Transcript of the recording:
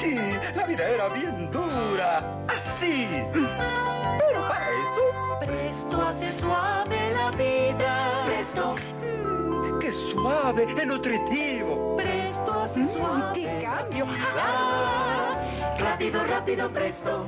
Sí, la vida era bien dura. Así. Pero para eso... Presto hace suave la vida. Presto. mm, ¡Qué suave! ¡Es nutritivo! Presto hace Mm, suave. ¡Qué cambio! Ah, rápido, rápido, presto.